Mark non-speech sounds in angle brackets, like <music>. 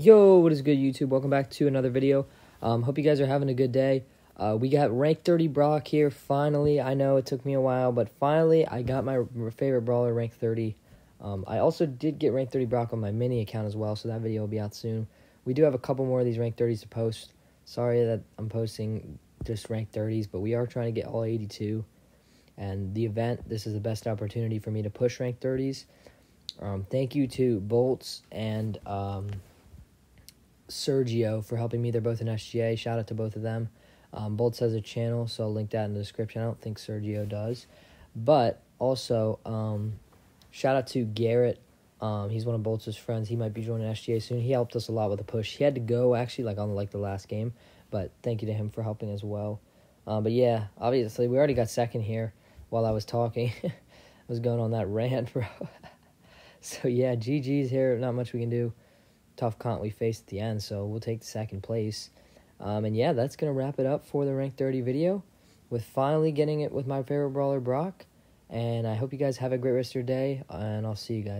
Yo, what is good, YouTube? Welcome back to another video. Um, hope you guys are having a good day. Uh, we got rank 30 Brock here, finally. I know it took me a while, but finally I got my favorite brawler, rank 30. Um, I also did get rank 30 Brock on my mini account as well, so that video will be out soon. We do have a couple more of these rank 30s to post. Sorry that I'm posting just rank 30s, but we are trying to get all 82. And the event, this is the best opportunity for me to push rank 30s. Um, thank you to Bolts and... Sergio for helping me. They're both in SGA. Shout out to both of them. Um, Bolts has a channel, so I'll link that in the description. I don't think Sergio does. But also, um, shout out to Garrett. Um, he's one of Bolts' friends. He might be joining SGA soon. He helped us a lot with the push. He had to go, actually, like on like the last game. But thank you to him for helping as well. Um, but yeah, obviously, we already got second here while I was talking. <laughs> I was going on that rant, <laughs> bro. <laughs> so yeah, GG's here. Not much we can do tough comp we faced at the end, so we'll take the second place. Um, and yeah, that's going to wrap it up for the Rank 30 video with finally getting it with my favorite brawler, Brock. And I hope you guys have a great rest of your day, and I'll see you guys.